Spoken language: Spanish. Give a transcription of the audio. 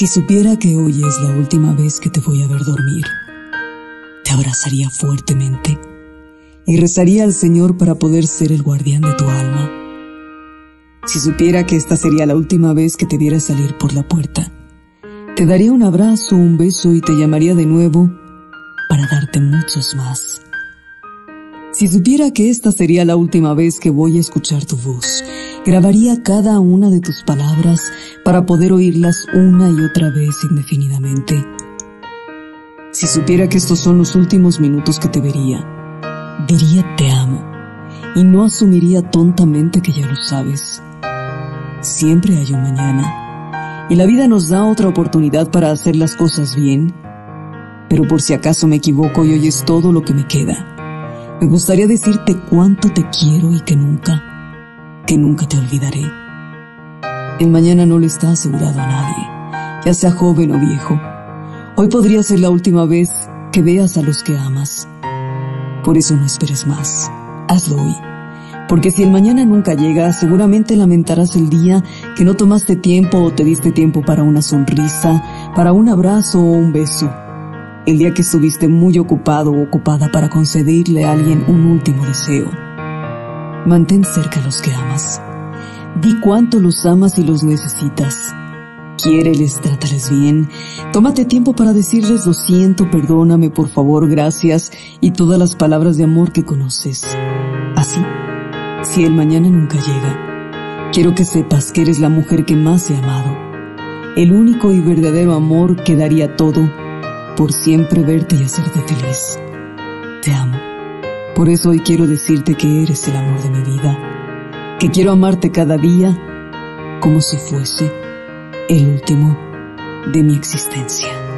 Si supiera que hoy es la última vez que te voy a ver dormir, te abrazaría fuertemente y rezaría al Señor para poder ser el guardián de tu alma. Si supiera que esta sería la última vez que te viera salir por la puerta, te daría un abrazo, un beso y te llamaría de nuevo para darte muchos más. Si supiera que esta sería la última vez que voy a escuchar tu voz, grabaría cada una de tus palabras para poder oírlas una y otra vez indefinidamente. Si supiera que estos son los últimos minutos que te vería, diría te amo y no asumiría tontamente que ya lo sabes. Siempre hay un mañana y la vida nos da otra oportunidad para hacer las cosas bien. Pero por si acaso me equivoco y hoy es todo lo que me queda. Me gustaría decirte cuánto te quiero y que nunca, que nunca te olvidaré. El mañana no le está asegurado a nadie, ya sea joven o viejo. Hoy podría ser la última vez que veas a los que amas. Por eso no esperes más. Hazlo hoy. Porque si el mañana nunca llega, seguramente lamentarás el día que no tomaste tiempo o te diste tiempo para una sonrisa, para un abrazo o un beso. El día que estuviste muy ocupado o ocupada para concederle a alguien un último deseo. Mantén cerca a los que amas. Di cuánto los amas y los necesitas. Quiéreles, trátales bien. Tómate tiempo para decirles lo siento, perdóname, por favor, gracias y todas las palabras de amor que conoces. Así si el mañana nunca llega, quiero que sepas que eres la mujer que más he amado, el único y verdadero amor que daría todo por siempre verte y hacerte feliz. Te amo. Por eso hoy quiero decirte que eres el amor de mi vida, que quiero amarte cada día como si fuese el último de mi existencia.